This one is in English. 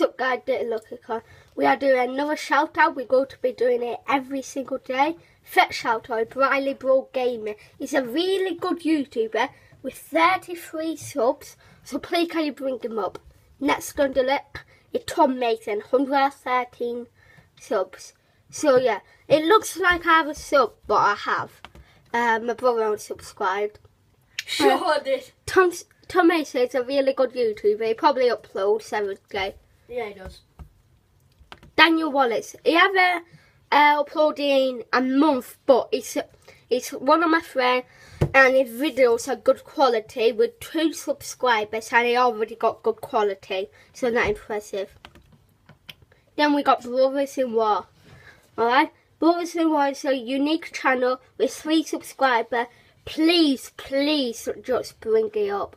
What's up guys, Dirty Lucky Coin. We are doing another shout out. We're going to be doing it every single day. First shout out, Briley Brawl Gaming. He's a really good YouTuber with 33 subs. So please can you bring him up. Next going to look is Tom Mason, 113 subs. So yeah, it looks like I have a sub, but I have. Uh, my brother unsubscribed. Sure did. Tom, Tom is a really good YouTuber. He probably uploads every day. Yeah, he does. Daniel Wallace. He haven't uh, uploaded a month, but it's it's one of my friends, and his videos are good quality with two subscribers, and he already got good quality, so that's impressive. Then we got Brothers in War. Alright? Brothers in War is a unique channel with three subscribers. Please, please just bring it up.